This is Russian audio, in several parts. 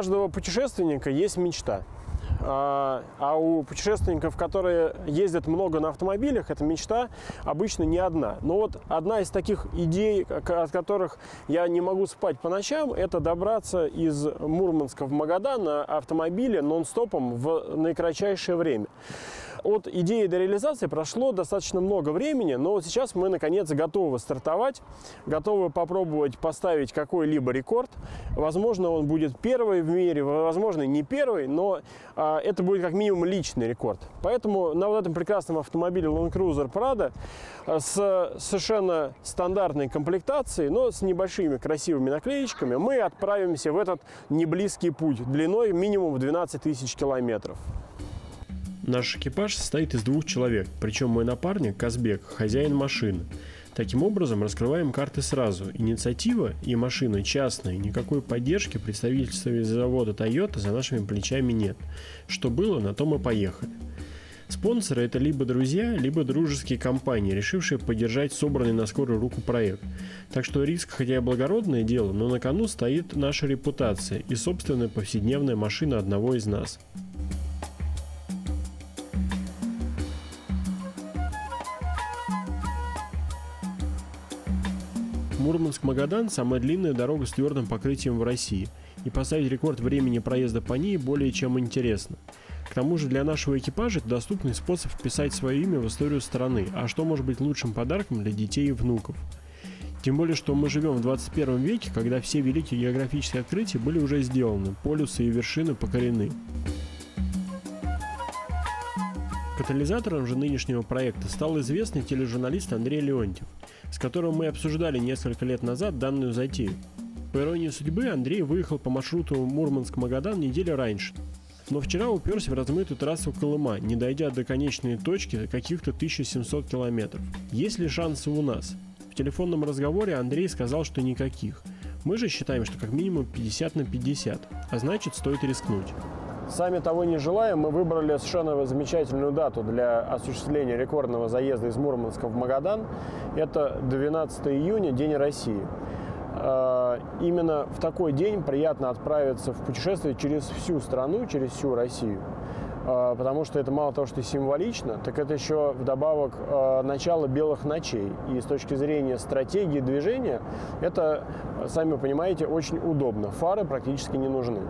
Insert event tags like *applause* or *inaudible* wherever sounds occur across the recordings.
каждого путешественника есть мечта. А, а у путешественников, которые ездят много на автомобилях, эта мечта обычно не одна. Но вот одна из таких идей, от которых я не могу спать по ночам, это добраться из Мурманска в Магадан на автомобиле нон-стопом в наикратчайшее время. От идеи до реализации прошло достаточно много времени, но вот сейчас мы наконец готовы стартовать, готовы попробовать поставить какой-либо рекорд. Возможно, он будет первый в мире, возможно, не первый, но а, это будет как минимум личный рекорд. Поэтому на вот этом прекрасном автомобиле Land Cruiser Prado а, с совершенно стандартной комплектацией, но с небольшими красивыми наклеечками, мы отправимся в этот неблизкий путь длиной минимум в 12 тысяч километров. Наш экипаж состоит из двух человек, причем мой напарник Казбек, хозяин машины. Таким образом, раскрываем карты сразу. Инициатива и машина частные, никакой поддержки представительства из завода Toyota за нашими плечами нет. Что было, на то мы поехали. Спонсоры это либо друзья, либо дружеские компании, решившие поддержать собранный на скорую руку проект. Так что риск, хотя и благородное дело, но на кону стоит наша репутация и собственная повседневная машина одного из нас. Мурманск-Магадан – самая длинная дорога с твердым покрытием в России, и поставить рекорд времени проезда по ней более чем интересно. К тому же для нашего экипажа это доступный способ вписать свое имя в историю страны, а что может быть лучшим подарком для детей и внуков. Тем более, что мы живем в 21 веке, когда все великие географические открытия были уже сделаны, полюсы и вершины покорены. Катализатором же нынешнего проекта стал известный тележурналист Андрей Леонтьев – с которым мы обсуждали несколько лет назад данную затею. По иронии судьбы, Андрей выехал по маршруту Мурманск-Магадан неделю раньше. Но вчера уперся в размытую трассу Колыма, не дойдя до конечной точки каких-то 1700 километров. Есть ли шансы у нас? В телефонном разговоре Андрей сказал, что никаких. Мы же считаем, что как минимум 50 на 50, а значит стоит рискнуть. Сами того не желая, мы выбрали совершенно замечательную дату для осуществления рекордного заезда из Мурманска в Магадан. Это 12 июня, День России. А, именно в такой день приятно отправиться в путешествие через всю страну, через всю Россию. А, потому что это мало того, что символично, так это еще вдобавок а, начало белых ночей. И с точки зрения стратегии движения, это, сами понимаете, очень удобно. Фары практически не нужны.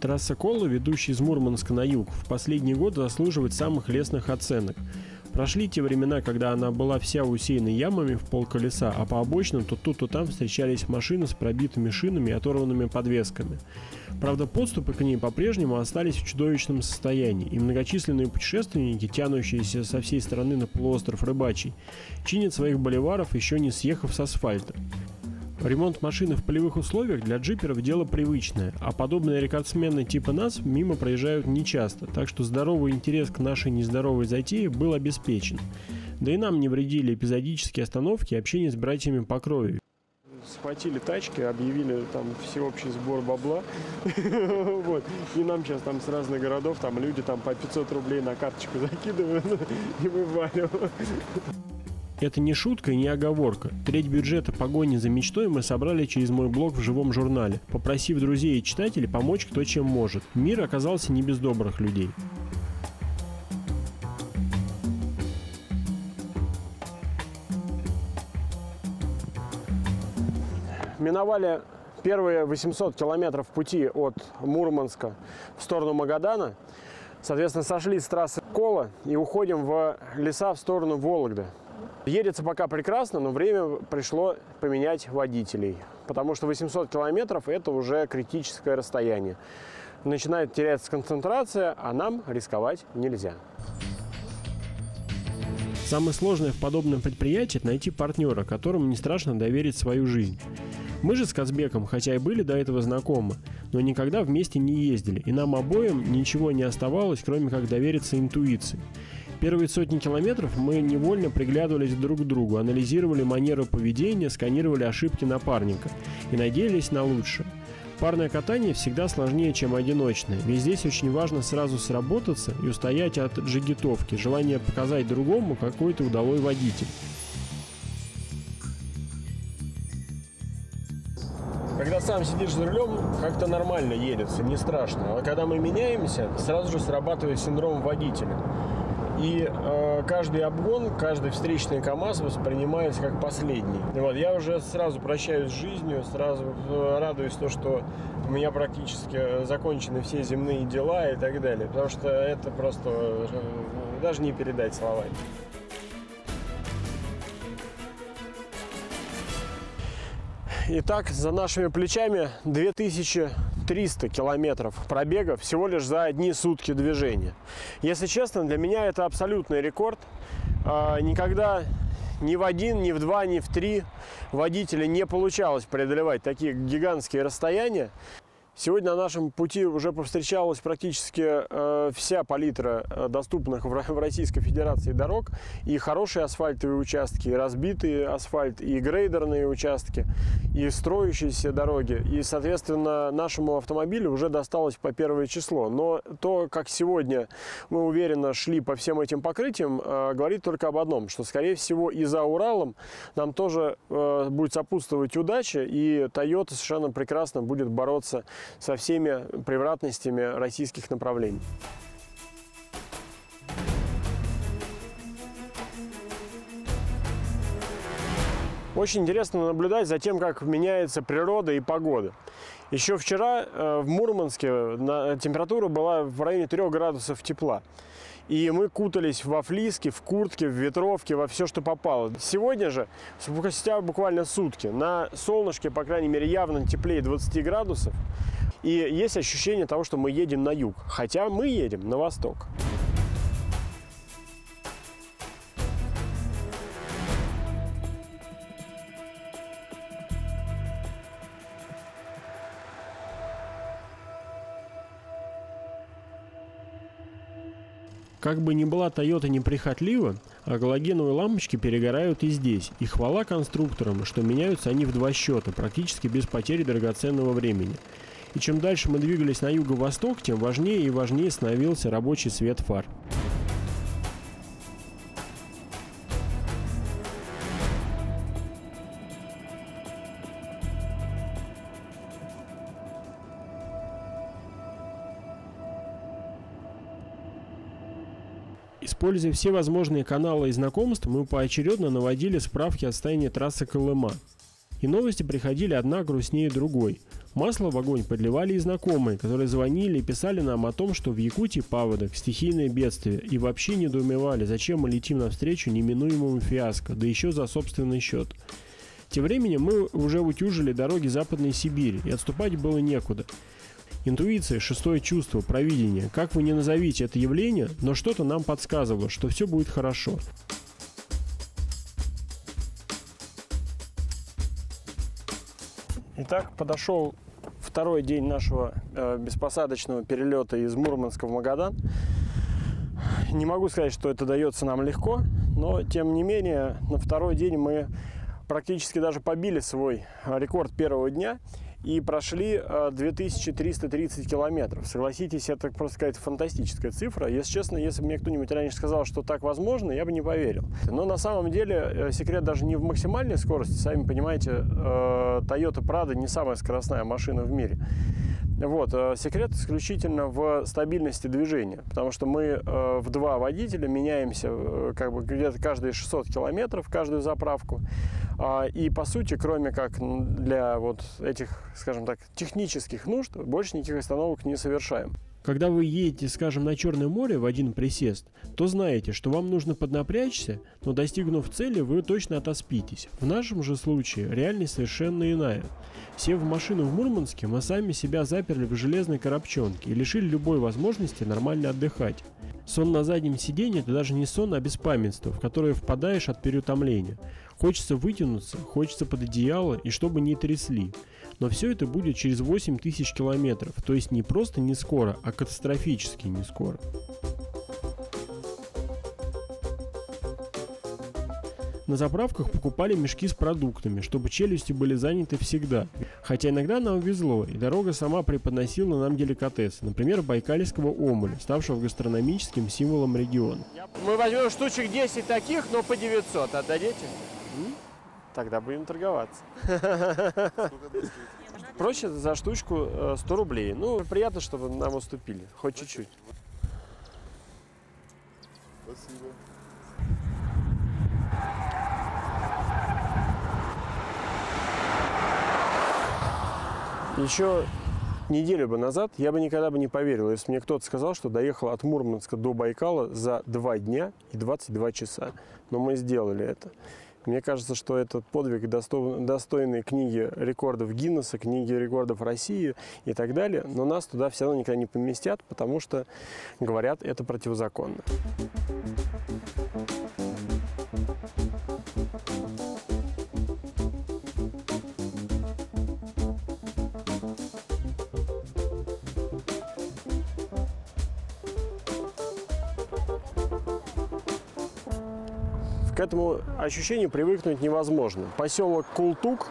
Трасса Колла, ведущая из Мурманска на юг, в последние годы заслуживает самых лестных оценок. Прошли те времена, когда она была вся усеяна ямами в пол колеса, а по обочинам то тут, то там встречались машины с пробитыми шинами и оторванными подвесками. Правда, подступы к ней по-прежнему остались в чудовищном состоянии, и многочисленные путешественники, тянущиеся со всей стороны на полуостров Рыбачий, чинят своих боливаров, еще не съехав с асфальта. Ремонт машины в полевых условиях для джиперов дело привычное, а подобные рекордсмены типа нас мимо проезжают нечасто, так что здоровый интерес к нашей нездоровой затее был обеспечен. Да и нам не вредили эпизодические остановки и общение с братьями по крови. Схватили тачки, объявили там всеобщий сбор бабла. *laughs* вот. И нам сейчас там с разных городов там люди там по 500 рублей на карточку закидывают *laughs* и вываливают. Это не шутка и не оговорка. Треть бюджета погони за мечтой мы собрали через мой блог в живом журнале, попросив друзей и читателей помочь кто чем может. Мир оказался не без добрых людей. Миновали первые 800 километров пути от Мурманска в сторону Магадана. Соответственно, сошли с трассы Кола и уходим в леса в сторону Вологды. Едется пока прекрасно, но время пришло поменять водителей, потому что 800 километров – это уже критическое расстояние. Начинает теряться концентрация, а нам рисковать нельзя. Самое сложное в подобном предприятии – это найти партнера, которому не страшно доверить свою жизнь. Мы же с Казбеком, хотя и были до этого знакомы, но никогда вместе не ездили, и нам обоим ничего не оставалось, кроме как довериться интуиции. Первые сотни километров мы невольно приглядывались друг к другу, анализировали манеру поведения, сканировали ошибки напарника и надеялись на лучшее. Парное катание всегда сложнее, чем одиночное, ведь здесь очень важно сразу сработаться и устоять от джигитовки, желания показать другому, какой то удалой водитель. Когда сам сидишь за рулем, как-то нормально едется, не страшно. А когда мы меняемся, сразу же срабатывает синдром водителя. И э, каждый обгон, каждый встречный КАМАЗ воспринимается как последний. Вот, я уже сразу прощаюсь с жизнью, сразу э, радуюсь то, что у меня практически закончены все земные дела и так далее. Потому что это просто э, даже не передать словами. Итак, за нашими плечами 2300 километров пробега всего лишь за одни сутки движения. Если честно, для меня это абсолютный рекорд. А, никогда ни в один, ни в два, ни в три водителя не получалось преодолевать такие гигантские расстояния. Сегодня на нашем пути уже повстречалась практически э, вся палитра э, доступных в, Российской Федерации дорог. И хорошие асфальтовые участки, и разбитые асфальт, и грейдерные участки, и строящиеся дороги. И, соответственно, нашему автомобилю уже досталось по первое число. Но то, как сегодня мы уверенно шли по всем этим покрытиям, э, говорит только об одном, что, скорее всего, и за Уралом нам тоже э, будет сопутствовать удача, и Toyota совершенно прекрасно будет бороться со всеми превратностями российских направлений. Очень интересно наблюдать за тем, как меняется природа и погода. Еще вчера э, в Мурманске температура была в районе 3 градусов тепла. И мы кутались во флиски, в куртке, в ветровке, во все, что попало. Сегодня же, спустя буквально сутки, на солнышке, по крайней мере, явно теплее 20 градусов. И есть ощущение того, что мы едем на юг, хотя мы едем на восток. Как бы ни была Toyota неприхотлива, а галогеновые лампочки перегорают и здесь. И хвала конструкторам, что меняются они в два счета, практически без потери драгоценного времени. И чем дальше мы двигались на юго-восток, тем важнее и важнее становился рабочий свет фар. Используя все возможные каналы и знакомств, мы поочередно наводили справки о состоянии трассы Колыма. И новости приходили одна грустнее другой. Масло в огонь подливали и знакомые, которые звонили и писали нам о том, что в Якутии паводок, стихийное бедствие, и вообще недоумевали, зачем мы летим навстречу неминуемому фиаско, да еще за собственный счет. Тем временем мы уже утюжили дороги Западной Сибири, и отступать было некуда. Интуиция, шестое чувство, провидение, как вы не назовите это явление, но что-то нам подсказывало, что все будет хорошо. Итак, подошел второй день нашего э, беспосадочного перелета из Мурманска в Магадан. Не могу сказать, что это дается нам легко, но тем не менее на второй день мы практически даже побили свой рекорд первого дня и прошли 2330 э, километров. Согласитесь, это просто какая-то фантастическая цифра. Если честно, если бы мне кто-нибудь раньше сказал, что так возможно, я бы не поверил. Но на самом деле э, секрет даже не в максимальной скорости. Сами понимаете, э, Toyota Prado не самая скоростная машина в мире. Вот. Секрет исключительно в стабильности движения, потому что мы в два водителя меняемся как бы где-то каждые 600 километров, каждую заправку. А, и по сути, кроме как для вот этих, скажем так, технических нужд, больше никаких остановок не совершаем. Когда вы едете, скажем, на Черное море в один присест, то знаете, что вам нужно поднапрячься, но достигнув цели, вы точно отоспитесь. В нашем же случае реальность совершенно иная. Сев в машину в Мурманске, мы сами себя заперли в железной коробчонке и лишили любой возможности нормально отдыхать. Сон на заднем сиденье – это даже не сон, а беспамятство, в которое впадаешь от переутомления. Хочется вытянуться, хочется под одеяло и чтобы не трясли. Но все это будет через 8 тысяч километров, то есть не просто не скоро, а катастрофически не скоро. На заправках покупали мешки с продуктами, чтобы челюсти были заняты всегда. Хотя иногда нам везло, и дорога сама преподносила нам деликатесы, например, байкальского омуля, ставшего гастрономическим символом региона. Мы возьмем штучек 10 таких, но по 900. Отдадите? Тогда будем торговаться. Проще за штучку 100 рублей. Ну, приятно, чтобы нам уступили. Хоть чуть-чуть. Спасибо. Еще неделю бы назад я бы никогда бы не поверил, если мне кто-то сказал, что доехал от Мурманска до Байкала за 2 дня и 22 часа. Но мы сделали это. Мне кажется, что этот подвиг достойный книги рекордов Гиннесса, книги рекордов России и так далее, но нас туда все равно никогда не поместят, потому что, говорят, это противозаконно. К этому ощущению привыкнуть невозможно. Поселок Култук,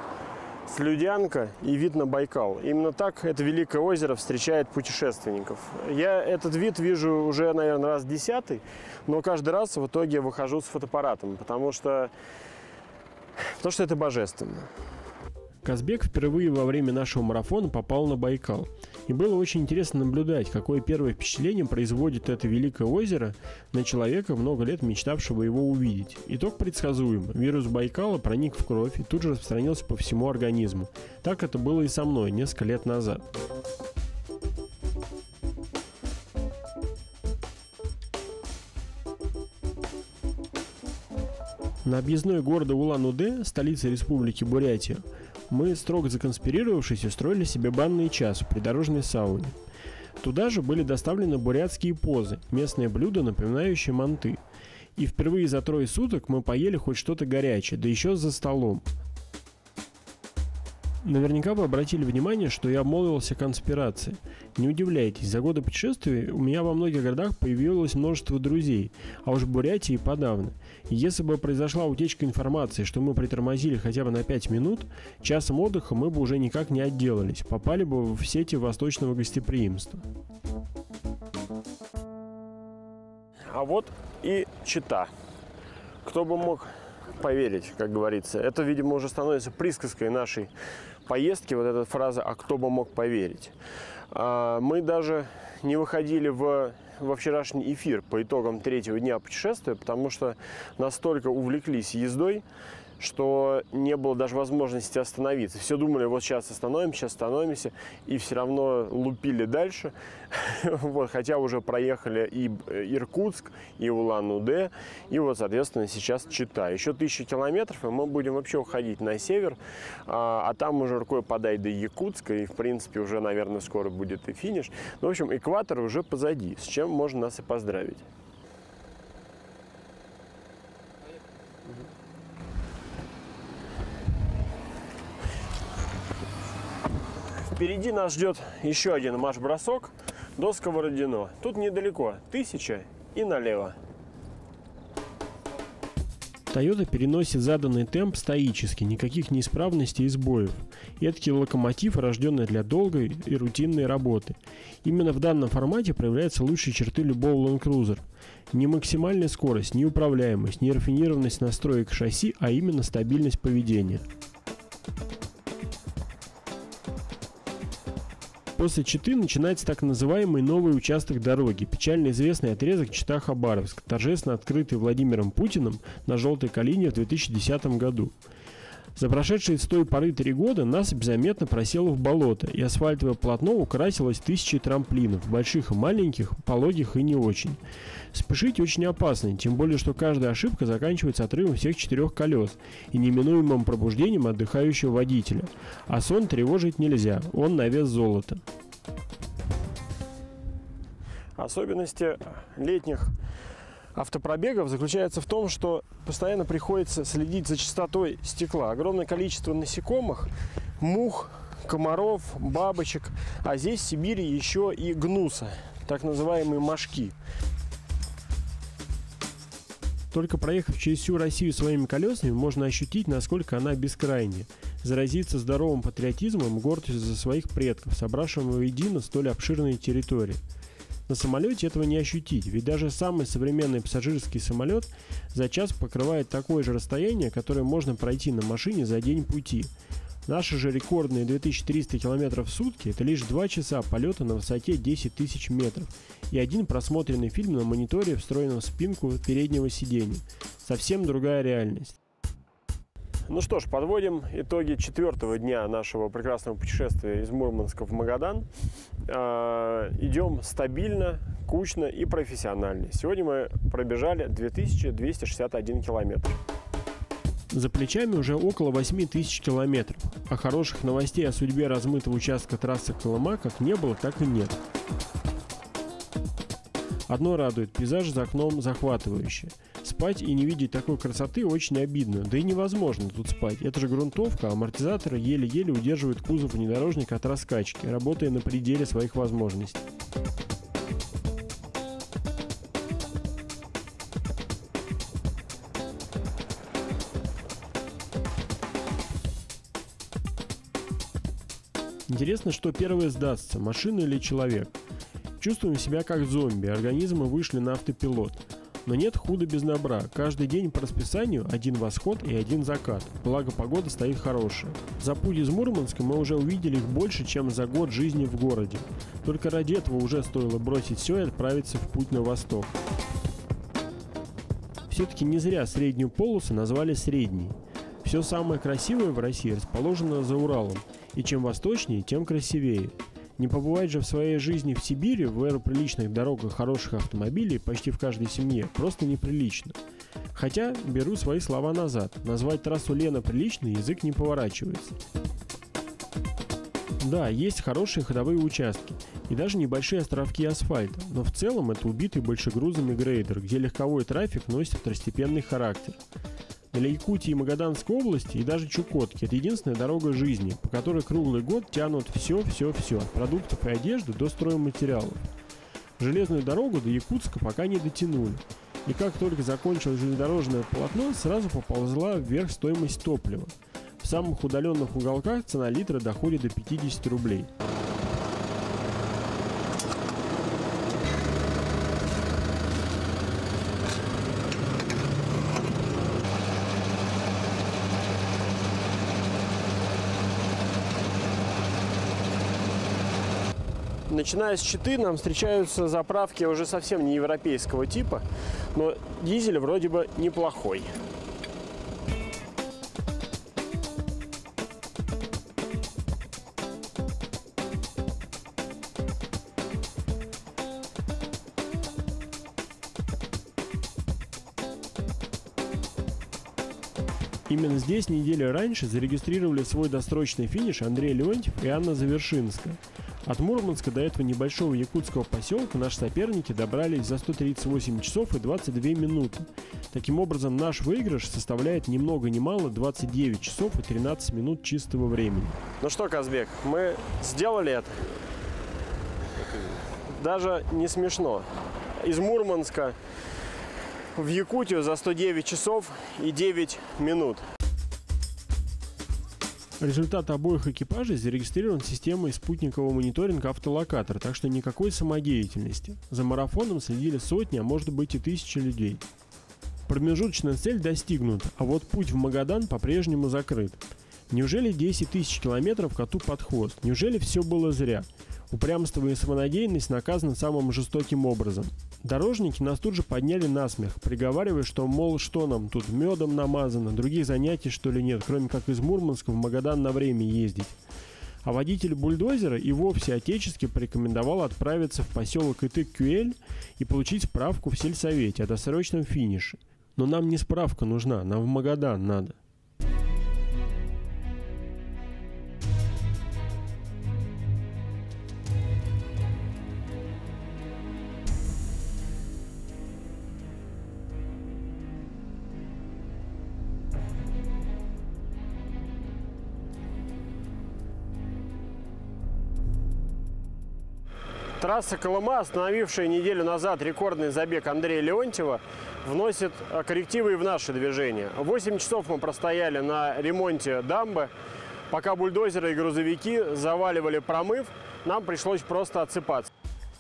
Слюдянка и вид на Байкал. Именно так это великое озеро встречает путешественников. Я этот вид вижу уже, наверное, раз десятый, но каждый раз в итоге выхожу с фотоаппаратом, потому что, потому что это божественно. Казбек впервые во время нашего марафона попал на Байкал. И было очень интересно наблюдать, какое первое впечатление производит это великое озеро на человека, много лет мечтавшего его увидеть. Итог предсказуем. Вирус Байкала проник в кровь и тут же распространился по всему организму. Так это было и со мной несколько лет назад. На объездной города Улан-Удэ, столице республики Бурятия, мы, строго законспирировавшись, устроили себе банный час в придорожной сауне. Туда же были доставлены бурятские позы, местное блюдо, напоминающее манты. И впервые за трое суток мы поели хоть что-то горячее, да еще за столом. Наверняка вы обратили внимание, что я обмолвился конспирации. Не удивляйтесь, за годы путешествий у меня во многих городах появилось множество друзей, а уж в Бурятии подавно. Если бы произошла утечка информации, что мы притормозили хотя бы на 5 минут, часом отдыха мы бы уже никак не отделались, попали бы в сети восточного гостеприимства. А вот и Чита. Кто бы мог поверить, как говорится. Это, видимо, уже становится присказкой нашей поездки, вот эта фраза «а кто бы мог поверить?». А, мы даже не выходили в, во вчерашний эфир по итогам третьего дня путешествия, потому что настолько увлеклись ездой, что не было даже возможности остановиться. Все думали, вот сейчас остановимся, сейчас остановимся, и все равно лупили дальше. *laughs* вот, хотя уже проехали и Иркутск, и Улан-Удэ, и вот, соответственно, сейчас Чита. Еще тысячу километров, и мы будем вообще уходить на север, а, а там уже рукой подай до Якутска, и, в принципе, уже, наверное, скоро будет и финиш. Ну, в общем, экватор уже позади, с чем можно нас и поздравить. Впереди нас ждет еще один марш-бросок до Сковородино. Тут недалеко, тысяча и налево. Toyota переносит заданный темп стоически, никаких неисправностей и сбоев. Эдакий локомотив, рожденный для долгой и рутинной работы. Именно в данном формате проявляются лучшие черты любого Land Cruiser. Не максимальная скорость, не управляемость, не рафинированность настроек шасси, а именно стабильность поведения. После Читы начинается так называемый новый участок дороги, печально известный отрезок Чита-Хабаровск, торжественно открытый Владимиром Путиным на желтой калине в 2010 году. За прошедшие с той поры три года насыпь заметно просела в болото, и асфальтовое полотно украсилось тысячей трамплинов, больших и маленьких, пологих и не очень. Спешить очень опасно, тем более, что каждая ошибка заканчивается отрывом всех четырех колес и неминуемым пробуждением отдыхающего водителя. А сон тревожить нельзя, он на вес золота. Особенности летних автопробегов заключается в том, что постоянно приходится следить за чистотой стекла. Огромное количество насекомых, мух, комаров, бабочек, а здесь в Сибири еще и гнуса, так называемые мошки. Только проехав через всю Россию своими колесами, можно ощутить, насколько она бескрайняя. Заразиться здоровым патриотизмом, гордостью за своих предков, собравшим воедино столь обширные территории – на самолете этого не ощутить, ведь даже самый современный пассажирский самолет за час покрывает такое же расстояние, которое можно пройти на машине за день пути. Наши же рекордные 2300 км в сутки – это лишь 2 часа полета на высоте 10 тысяч метров и один просмотренный фильм на мониторе, встроенном в спинку переднего сиденья. Совсем другая реальность. Ну что ж, подводим итоги четвертого дня нашего прекрасного путешествия из Мурманска в Магадан. Э, идем стабильно, кучно и профессионально. Сегодня мы пробежали 2261 километр. За плечами уже около 8 тысяч километров, а хороших новостей о судьбе размытого участка трассы Колыма как не было, так и нет. Одно радует, пейзаж за окном захватывающий. Спать и не видеть такой красоты очень обидно, да и невозможно тут спать. Это же грунтовка, амортизаторы еле-еле удерживают кузов внедорожника от раскачки, работая на пределе своих возможностей. Интересно, что первое сдастся, машина или человек. Чувствуем себя как зомби, организмы вышли на автопилот. Но нет худа без добра. Каждый день по расписанию один восход и один закат. Благо погода стоит хорошая. За путь из Мурманска мы уже увидели их больше, чем за год жизни в городе. Только ради этого уже стоило бросить все и отправиться в путь на восток. Все-таки не зря среднюю полосу назвали средней. Все самое красивое в России расположено за Уралом, и чем восточнее, тем красивее. Не побывать же в своей жизни в Сибири в эру приличных дорог и хороших автомобилей почти в каждой семье просто неприлично. Хотя беру свои слова назад. Назвать трассу Лена приличной язык не поворачивается. Да, есть хорошие ходовые участки и даже небольшие островки асфальта, но в целом это убитый большегрузами грейдер, где легковой трафик носит второстепенный характер. Для Якутии и Магаданской области и даже Чукотки это единственная дорога жизни, по которой круглый год тянут все-все-все, от продуктов и одежды до стройматериалов. Железную дорогу до Якутска пока не дотянули. И как только закончилось железнодорожное полотно, сразу поползла вверх стоимость топлива. В самых удаленных уголках цена литра доходит до 50 рублей. Начиная с Читы нам встречаются заправки уже совсем не европейского типа, но дизель вроде бы неплохой. Именно здесь неделю раньше зарегистрировали свой досрочный финиш Андрей Леонтьев и Анна Завершинская. От Мурманска до этого небольшого якутского поселка наши соперники добрались за 138 часов и 22 минуты. Таким образом, наш выигрыш составляет ни много ни мало 29 часов и 13 минут чистого времени. Ну что, Казбек, мы сделали это. Даже не смешно. Из Мурманска в Якутию за 109 часов и 9 минут. Результат обоих экипажей зарегистрирован системой спутникового мониторинга автолокатор, так что никакой самодеятельности. За марафоном следили сотни, а может быть и тысячи людей. Промежуточная цель достигнута, а вот путь в Магадан по-прежнему закрыт. Неужели 10 тысяч километров коту под хвост? Неужели все было зря? Упрямство и самонадеянность наказаны самым жестоким образом. Дорожники нас тут же подняли на смех, приговаривая, что, мол, что нам тут медом намазано, других занятий что ли нет, кроме как из Мурманска в Магадан на время ездить. А водитель бульдозера и вовсе отечески порекомендовал отправиться в поселок Итык-Кюэль и получить справку в сельсовете о досрочном финише. Но нам не справка нужна, нам в Магадан надо. Трасса Колыма, остановившая неделю назад рекордный забег Андрея Леонтьева, вносит э, коррективы и в наше движение. 8 часов мы простояли на ремонте дамбы. Пока бульдозеры и грузовики заваливали промыв, нам пришлось просто отсыпаться.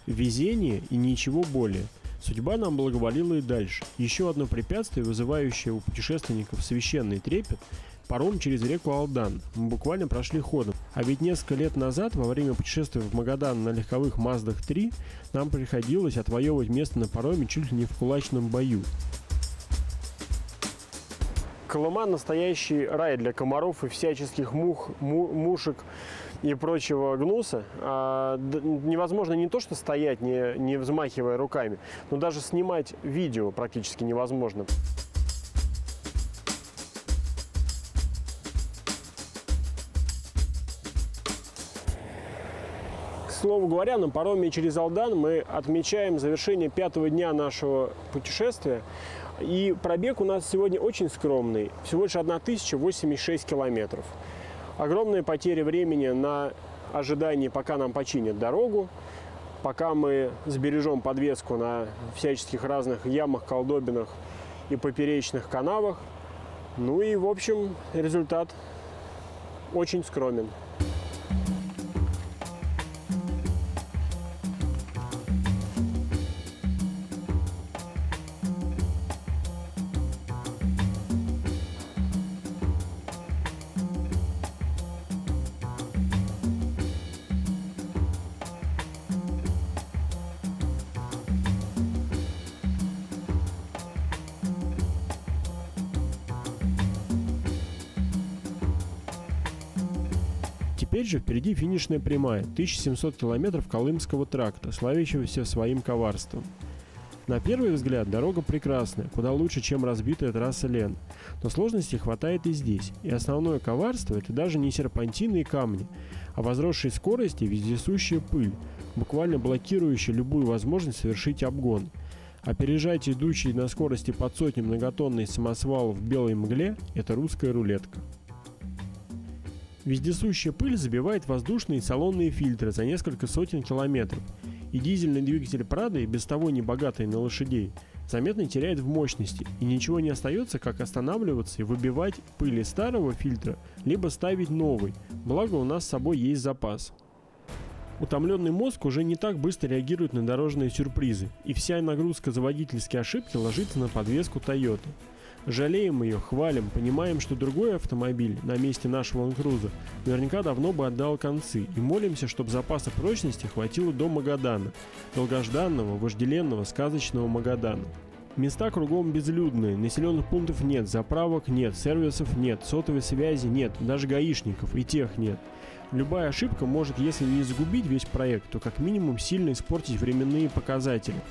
Везение и ничего более. Судьба нам благоволила и дальше. Еще одно препятствие, вызывающее у путешественников священный трепет, паром через реку Алдан. Мы буквально прошли ходом. А ведь несколько лет назад, во время путешествия в Магадан на легковых Маздах 3, нам приходилось отвоевывать место на пароме чуть ли не в кулачном бою. Колыма – настоящий рай для комаров и всяческих мух, му, мушек и прочего гнуса. А, невозможно не то, что стоять, не, не взмахивая руками, но даже снимать видео практически невозможно. Слову говоря, на пароме через Алдан мы отмечаем завершение пятого дня нашего путешествия. И пробег у нас сегодня очень скромный, всего лишь 1086 километров. Огромные потери времени на ожидании, пока нам починят дорогу, пока мы сбережем подвеску на всяческих разных ямах, колдобинах и поперечных канавах. Ну и, в общем, результат очень скромен. Теперь же впереди финишная прямая, 1700 километров Колымского тракта, славящегося своим коварством. На первый взгляд дорога прекрасная, куда лучше, чем разбитая трасса Лен. Но сложностей хватает и здесь. И основное коварство – это даже не серпантины и камни, а возросшей скорости вездесущая пыль, буквально блокирующая любую возможность совершить обгон. Опережать идущий на скорости под сотню многотонный самосвал в белой мгле – это русская рулетка. Вездесущая пыль забивает воздушные и салонные фильтры за несколько сотен километров, и дизельный двигатель Прада, и без того не богатый на лошадей, заметно теряет в мощности, и ничего не остается, как останавливаться и выбивать пыли старого фильтра, либо ставить новый, благо у нас с собой есть запас. Утомленный мозг уже не так быстро реагирует на дорожные сюрпризы, и вся нагрузка за водительские ошибки ложится на подвеску Toyota. Жалеем ее, хвалим, понимаем, что другой автомобиль на месте нашего Ланкруза наверняка давно бы отдал концы и молимся, чтобы запаса прочности хватило до Магадана, долгожданного, вожделенного, сказочного Магадана. Места кругом безлюдные, населенных пунктов нет, заправок нет, сервисов нет, сотовой связи нет, даже гаишников и тех нет. Любая ошибка может, если не изгубить весь проект, то как минимум сильно испортить временные показатели.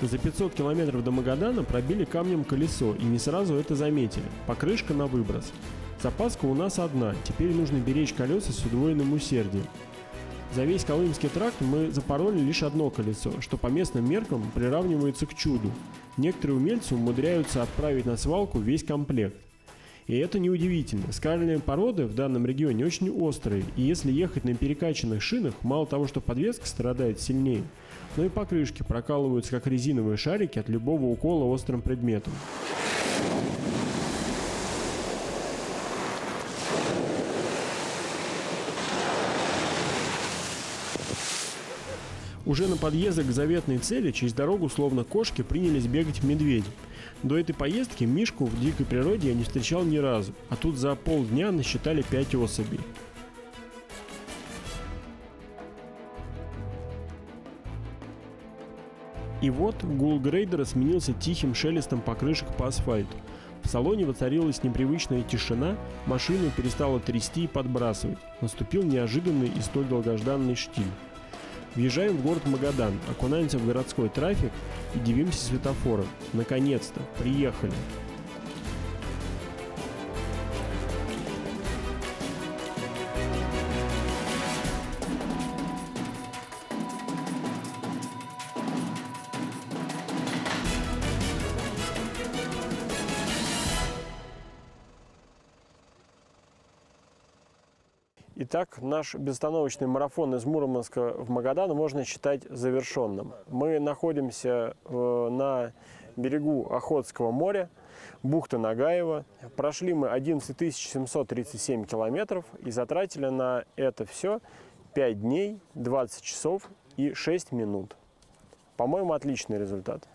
За 500 километров до Магадана пробили камнем колесо и не сразу это заметили. Покрышка на выброс. Запаска у нас одна, теперь нужно беречь колеса с удвоенным усердием. За весь Колымский тракт мы запороли лишь одно колесо, что по местным меркам приравнивается к чуду. Некоторые умельцы умудряются отправить на свалку весь комплект. И это неудивительно. Скальные породы в данном регионе очень острые, и если ехать на перекачанных шинах, мало того, что подвеска страдает сильнее, но и покрышки прокалываются как резиновые шарики от любого укола острым предметом. Уже на подъезде к заветной цели через дорогу словно кошки принялись бегать медведи. До этой поездки Мишку в дикой природе я не встречал ни разу, а тут за полдня насчитали пять особей. И вот гул грейдера сменился тихим шелестом покрышек по асфальту. В салоне воцарилась непривычная тишина, машину перестала трясти и подбрасывать. Наступил неожиданный и столь долгожданный штиль. Въезжаем в город Магадан, окунаемся в городской трафик и дивимся светофором. Наконец-то, приехали. Наш безостановочный марафон из Мурманска в Магадан можно считать завершенным. Мы находимся э, на берегу Охотского моря, бухта Нагаева. Прошли мы 11 737 километров и затратили на это все 5 дней, 20 часов и 6 минут. По-моему, отличный результат.